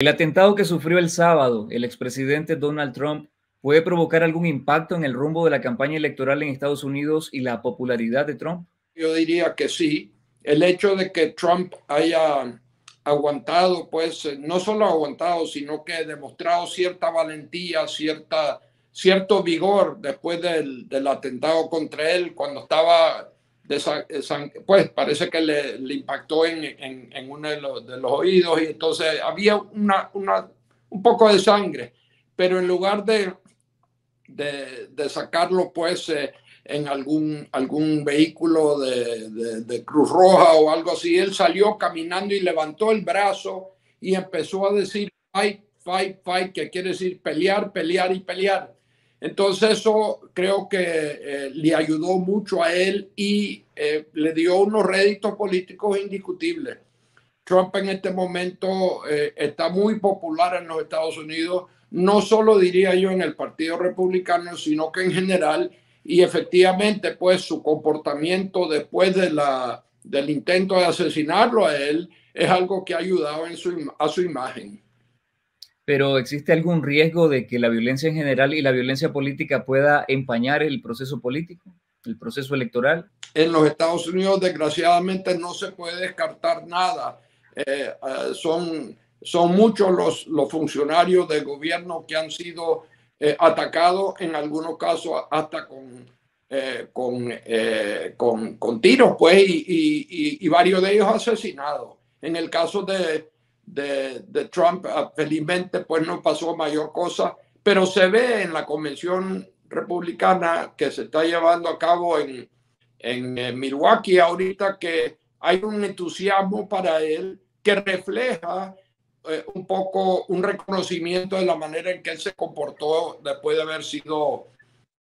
El atentado que sufrió el sábado el expresidente Donald Trump puede provocar algún impacto en el rumbo de la campaña electoral en Estados Unidos y la popularidad de Trump? Yo diría que sí. El hecho de que Trump haya aguantado, pues no solo aguantado, sino que ha demostrado cierta valentía, cierta, cierto vigor después del atentado contra él, cuando estaba pues parece que le, impactó en, en, uno de los, de oídos y entonces había una, una, un poco de sangre, pero en lugar de, de, de sacarlo pues eh, en algún, algún vehículo de, de, Cruz Roja o algo así, él salió caminando y levantó el brazo y empezó a decir fight, fight, fight, que quiere decir pelear, pelear y pelear. Entonces eso creo que eh, le ayudó mucho a él y eh, le dio unos réditos políticos indiscutibles. Trump en este momento eh, está muy popular en los Estados Unidos, no solo diría yo en el Partido Republicano, sino que en general, y efectivamente pues su comportamiento después de la, del intento de asesinarlo a él es algo que ha ayudado su, a su imagen pero ¿existe algún riesgo de que la violencia en general y la violencia política pueda empañar el proceso político, el proceso electoral? En los Estados Unidos, desgraciadamente, no se puede descartar nada. Eh, eh, son, son muchos los, los funcionarios del gobierno que han sido eh, atacados, en algunos casos hasta con, con, con, con, tiros, pues, y, y varios de ellos asesinados. En el caso de, de, Trump, ah, felizmente pues no pasó mayor cosa, pero se ve en la convención republicana que se está llevando a cabo en, en, Milwaukee ahorita que hay un entusiasmo para él que refleja eh, un poco un reconocimiento de la manera en que él se comportó después de haber sido,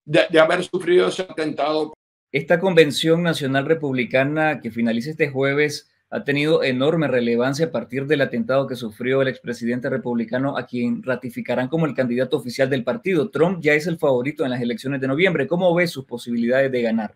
de, de haber sufrido ese atentado. Esta convención nacional republicana que finaliza este jueves ha tenido enorme relevancia a partir del atentado que sufrió el expresidente republicano a quien ratificarán como el candidato oficial del partido. Trump ya es el favorito en las elecciones de noviembre. ¿Cómo ve sus posibilidades de ganar?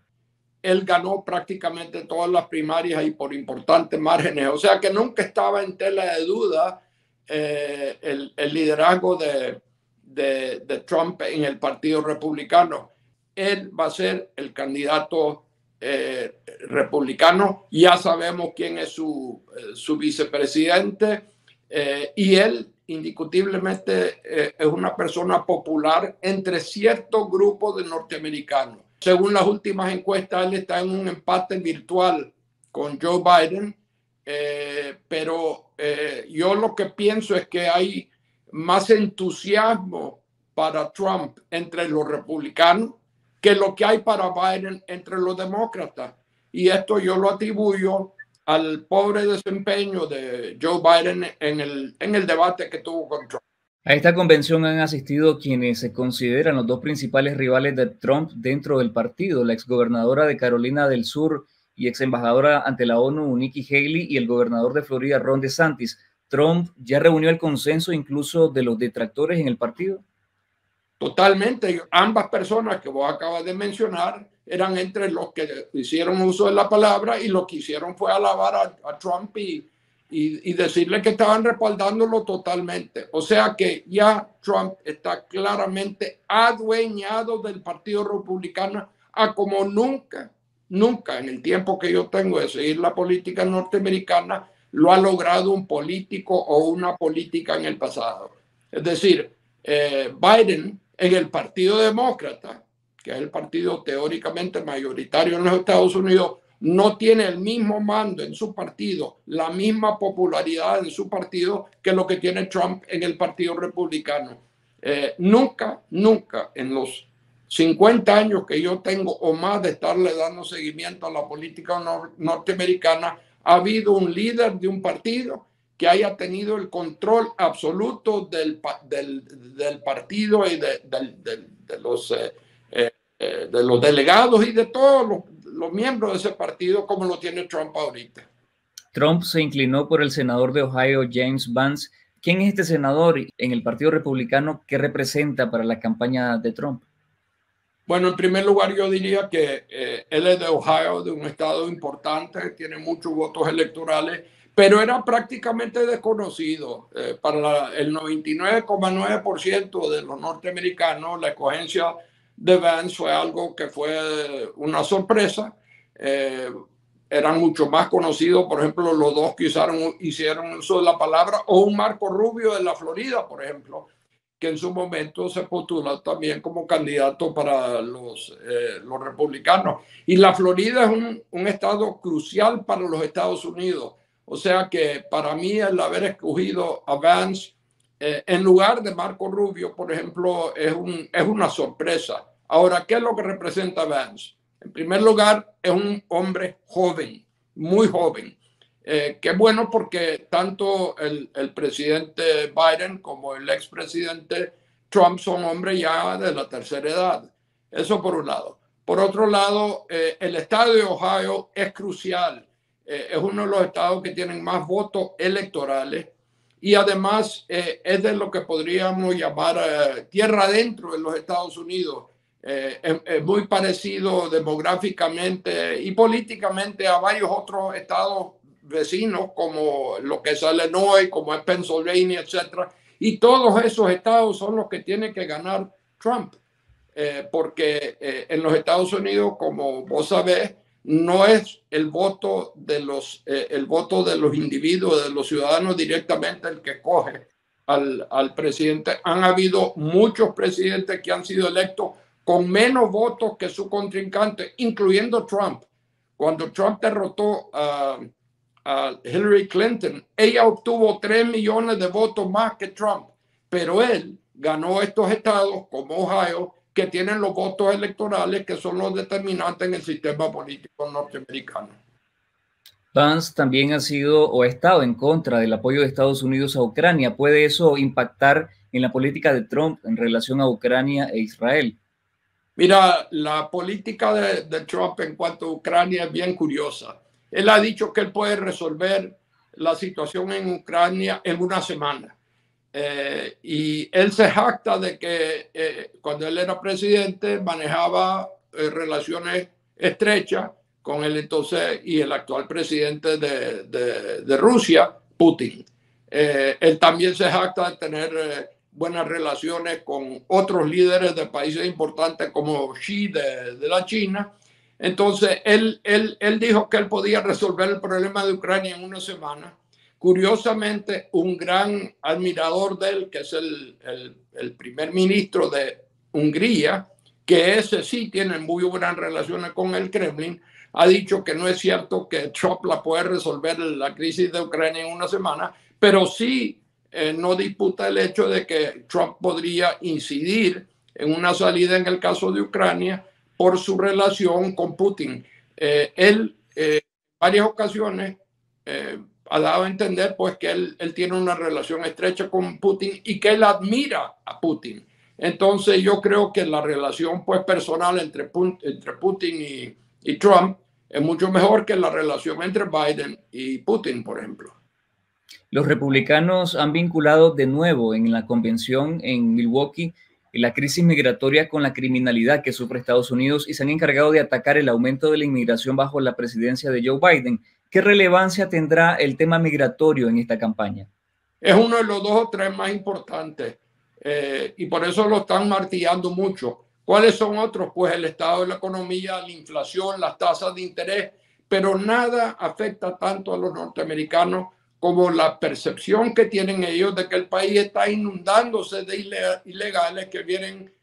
Él ganó prácticamente todas las primarias y por importantes márgenes. O sea que nunca estaba en tela de duda eh, el, liderazgo de, de Trump en el Partido Republicano. Él va a ser el candidato eh, republicano, ya sabemos quién es su, eh, su vicepresidente eh, y él indiscutiblemente es una persona popular entre ciertos grupos de norteamericanos. Según las últimas encuestas, él está en un empate virtual con Joe Biden, pero yo lo que pienso es que hay más entusiasmo para Trump entre los republicanos que lo que hay para Biden entre los demócratas. Y esto yo lo atribuyo al pobre desempeño de Joe Biden en el, en el debate que tuvo con Trump. A esta convención han asistido quienes se consideran los dos principales rivales de Trump dentro del partido, la exgobernadora de Carolina del Sur y ex embajadora ante la ONU, Nikki Haley, y el gobernador de Florida, Ron DeSantis. Trump ya reunió el consenso incluso de los detractores en el partido. Totalmente, ambas personas que vos acabas de mencionar eran entre los que hicieron uso de la palabra y lo que hicieron fue alabar a, Trump y, y, decirle que estaban respaldándolo totalmente. O sea que ya Trump está claramente adueñado del Partido Republicano a como nunca, nunca en el tiempo que yo tengo de seguir la política norteamericana lo ha logrado un político o una política en el pasado. Es decir, eh, Biden en el Partido Demócrata, que es el partido teóricamente mayoritario en los Estados Unidos, no tiene el mismo mando en su partido, la misma popularidad en su partido que lo que tiene Trump en el Partido Republicano. Eh, nunca, nunca en los 50 años que yo tengo o más de estarle dando seguimiento a la política norteamericana, ha habido un líder de un partido que haya tenido el control absoluto del, del, del partido y de, de los, eh, eh, eh, de los delegados y de todos los, los, miembros de ese partido como lo tiene Trump ahorita. Trump se inclinó por el senador de Ohio, James Vance. ¿Quién es este senador en el Partido Republicano que representa para la campaña de Trump? Bueno, en primer lugar yo diría que él es de Ohio, de un estado importante, tiene muchos votos electorales pero era prácticamente desconocido. Eh, para el 99,9% de los norteamericanos, la escogencia de Vance fue algo que fue una sorpresa. Eh, eran mucho más conocidos, por ejemplo, los dos que usaron, hicieron uso de la palabra, o un Marco Rubio de la Florida, por ejemplo, que en su momento se postuló también como candidato para los, eh, los republicanos. Y la Florida es un, un, estado crucial para los Estados Unidos. O sea que para mí el haber escogido a Vance eh, en lugar de Marco Rubio, por ejemplo, es, un, es una sorpresa. Ahora, ¿qué es lo que representa Vance? En primer lugar, es un hombre joven, muy joven. Eh, qué bueno porque tanto el, el, presidente Biden como el expresidente Trump son hombres ya de la tercera edad. Eso por un lado. Por otro lado, eh, el estado de Ohio es crucial. Eh, es uno de los estados que tienen más votos electorales y además eh, es de lo que podríamos llamar eh, tierra adentro en los Estados Unidos. Es, muy parecido demográficamente y políticamente a varios otros estados vecinos como lo que es Illinois, como es Pennsylvania, etc. Y todos esos estados son los que tiene que ganar Trump, porque en los Estados Unidos, como vos sabés, no es el voto de los, eh, el voto de los individuos, de los ciudadanos directamente el que coge al, al presidente. Han habido muchos presidentes que han sido electos con menos votos que su contrincante, incluyendo Trump. Cuando Trump derrotó a... A Hillary Clinton, ella obtuvo 3 millones de votos más que Trump, pero él ganó estos estados como Ohio que tienen los votos electorales que son los determinantes en el sistema político norteamericano. Vance también ha sido o ha estado en contra del apoyo de Estados Unidos a Ucrania. ¿Puede eso impactar en la política de Trump en relación a Ucrania e Israel? Mira, la política de, de Trump en cuanto a Ucrania es bien curiosa él ha dicho que él puede resolver la situación en Ucrania en una semana. Eh, y él se jacta de que eh, cuando él era presidente manejaba eh, relaciones estrechas con el entonces y el actual presidente de, de, de Rusia, Putin. él también se jacta de tener buenas relaciones con otros líderes de países importantes como Xi de, de la China entonces, él, él, él dijo que él podía resolver el problema de Ucrania en una semana. Curiosamente, un gran admirador de él, que es el, el, primer ministro de Hungría, que ese sí tiene muy buenas relaciones con el Kremlin, ha dicho que no es cierto que Trump la puede resolver la crisis de Ucrania en una semana, pero sí eh, no disputa el hecho de que Trump podría incidir en una salida en el caso de Ucrania por su relación con Putin. Eh, él, eh, varias ocasiones, ha dado a entender pues que él, tiene una relación estrecha con Putin y que él admira a Putin. Entonces yo creo que la relación pues personal entre, entre Putin y, y Trump es mucho mejor que la relación entre Biden y Putin, por ejemplo. Los republicanos han vinculado de nuevo en la convención en Milwaukee la crisis migratoria con la criminalidad que sufre Estados Unidos y se han encargado de atacar el aumento de la inmigración bajo la presidencia de Joe Biden. ¿Qué relevancia tendrá el tema migratorio en esta campaña? Es uno de los dos o tres más importantes eh, y por eso lo están martillando mucho. ¿Cuáles son otros? Pues el estado de la economía, la inflación, las tasas de interés, pero nada afecta tanto a los norteamericanos como la percepción que tienen ellos de que el país está inundándose de ilegales que vienen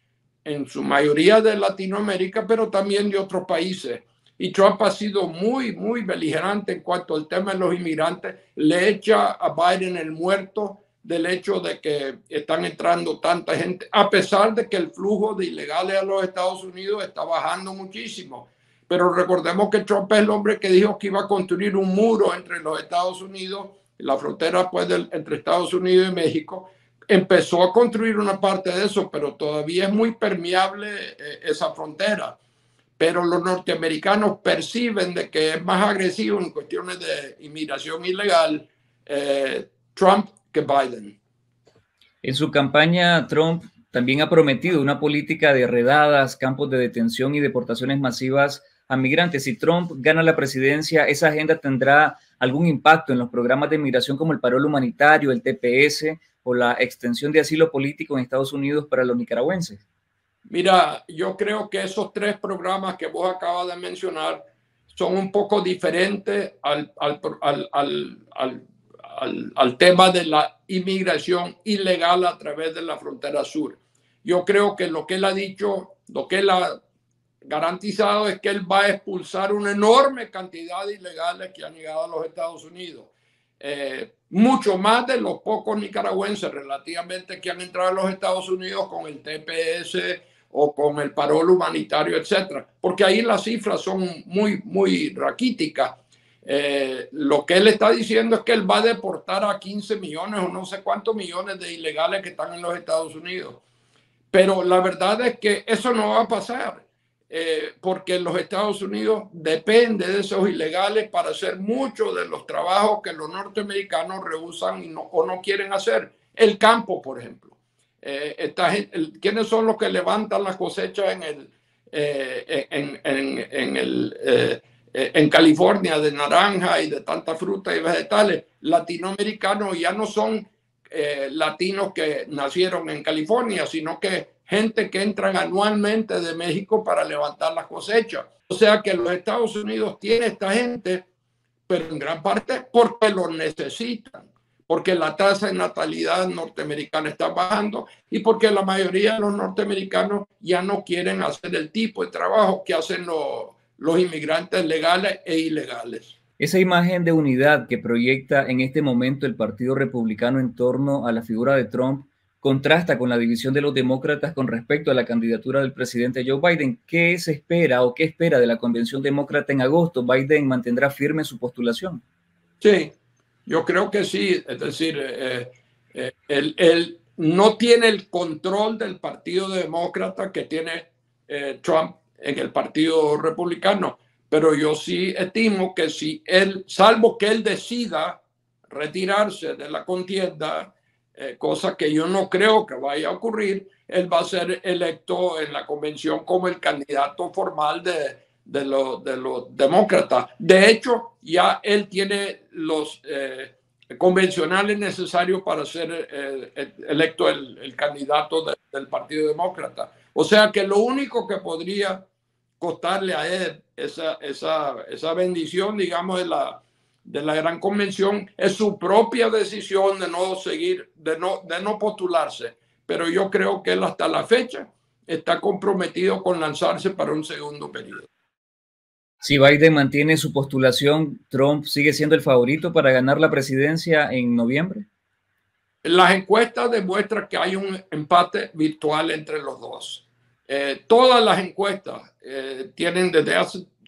en su mayoría de Latinoamérica, pero también de otros países. Y Trump ha sido muy, muy beligerante en cuanto al tema de los inmigrantes. Le echa a Biden el muerto del hecho de que están entrando tanta gente, a pesar de que el flujo de ilegales a los Estados Unidos está bajando muchísimo. Pero recordemos que Trump es el hombre que dijo que iba a construir un muro entre los Estados Unidos la frontera pues, del, entre Estados Unidos y México, empezó a construir una parte de eso, pero todavía es muy permeable eh, esa frontera. Pero los norteamericanos perciben de que es más agresivo en cuestiones de inmigración ilegal eh, Trump que Biden. En su campaña, Trump también ha prometido una política de redadas, campos de detención y deportaciones masivas a migrantes. Si Trump gana la presidencia, ¿esa agenda tendrá algún impacto en los programas de migración como el parol humanitario, el TPS o la extensión de asilo político en Estados Unidos para los nicaragüenses? Mira, yo creo que esos tres programas que vos acabas de mencionar son un poco diferentes al, al, tema de la inmigración ilegal a través de la frontera sur. Yo creo que lo que él ha dicho, lo que él ha garantizado es que él va a expulsar una enorme cantidad de ilegales que han llegado a los Estados Unidos. Eh, mucho más de los pocos nicaragüenses relativamente que han entrado a los Estados Unidos con el TPS o con el parol humanitario, etcétera, porque ahí las cifras son muy, muy raquíticas. Eh, lo que él está diciendo es que él va a deportar a 15 millones o no sé cuántos millones de ilegales que están en los Estados Unidos. Pero la verdad es que eso no va a pasar, eh, porque los Estados Unidos depende de esos ilegales para hacer muchos de los trabajos que los norteamericanos rehusan o no quieren hacer. El campo, por ejemplo. Eh, ¿Quiénes son los que levantan las cosechas en, el, eh, en, en, en, el, eh, en California de naranja y de tantas frutas y vegetales? Latinoamericanos ya no son latinos que nacieron en California, sino que gente que entran anualmente de México para levantar las cosechas. O sea que los Estados Unidos tienen esta gente, pero en gran parte porque lo necesitan porque la tasa de natalidad norteamericana está bajando y porque la mayoría de los norteamericanos ya no quieren hacer el tipo de trabajo que hacen los, los inmigrantes legales e ilegales. Esa imagen de unidad que proyecta en este momento el Partido Republicano en torno a la figura de Trump contrasta con la división de los demócratas con respecto a la candidatura del presidente Joe Biden. ¿Qué se espera o qué espera de la convención demócrata en agosto? ¿Biden mantendrá firme su postulación? Sí, yo creo que sí, es decir, eh, eh, él, no tiene el control del Partido Demócrata que tiene eh, Trump en el Partido Republicano, pero yo sí estimo que si él, salvo que él decida retirarse de la contienda, cosa que yo no creo que vaya a ocurrir, él va a ser electo en la convención como el candidato formal de, de los de demócratas. De hecho, ya él tiene los eh, convencionales necesarios para ser eh, electo el, candidato del Partido Demócrata. O sea que lo único que podría costarle a él esa, esa, esa bendición, digamos, de la, de la gran convención es su propia decisión de no seguir, de no, de no postularse. Pero yo creo que él hasta la fecha está comprometido con lanzarse para un segundo periodo. Si Biden mantiene su postulación, ¿Trump sigue siendo el favorito para ganar la presidencia en noviembre? Las encuestas demuestran que hay un empate virtual entre los dos. Eh, todas las encuestas eh, tienen desde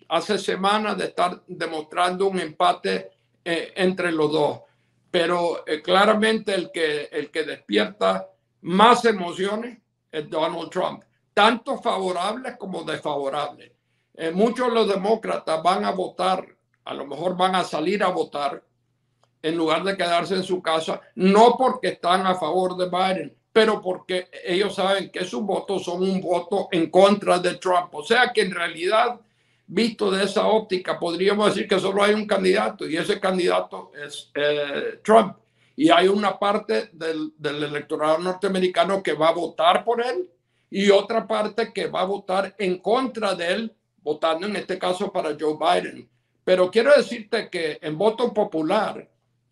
hace, semanas de estar demostrando un empate eh, entre los dos. Pero claramente el que, el que despierta más emociones es Donald Trump, tanto favorables como desfavorables. Eh, muchos de los demócratas van a votar, a lo mejor van a salir a votar en lugar de quedarse en su casa, no porque están a favor de Biden, pero porque ellos saben que sus votos son un voto en contra de Trump. O sea que en realidad, visto de esa óptica, podríamos decir que solo hay un candidato y ese candidato es eh, Trump. Y hay una parte del, del electorado norteamericano que va a votar por él y otra parte que va a votar en contra de él votando en este caso para Joe Biden. Pero quiero decirte que en voto popular,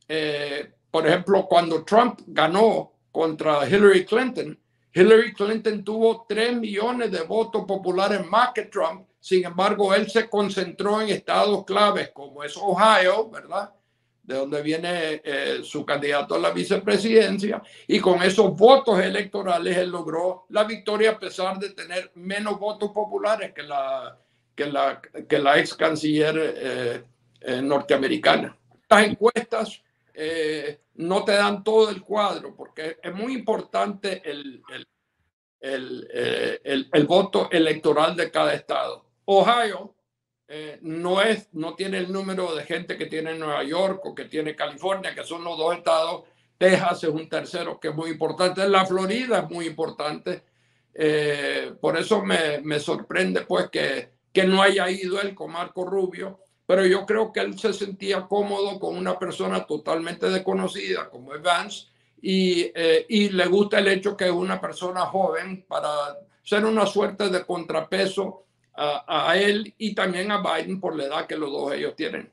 eh, por ejemplo, cuando Trump ganó contra Hillary Clinton, Hillary Clinton tuvo 3 millones de votos populares más que Trump. Sin embargo, él se concentró en estados claves como es Ohio, ¿verdad? De donde viene eh, su candidato a la vicepresidencia. Y con esos votos electorales él logró la victoria a pesar de tener menos votos populares que la que la, que la ex canciller eh, eh, norteamericana. Las encuestas eh, no te dan todo el cuadro porque es muy importante el, el, el, el voto electoral de cada estado. Ohio no, es, no tiene el número de gente que tiene Nueva York o que tiene California, que son los dos estados. Texas es un tercero que es muy importante. La Florida es muy importante. por eso me, me sorprende pues que que no haya ido él con Marco Rubio, pero yo creo que él se sentía cómodo con una persona totalmente desconocida como es Vance y, eh, le gusta el hecho que es una persona joven para ser una suerte de contrapeso a, a, él y también a Biden por la edad que los dos ellos tienen.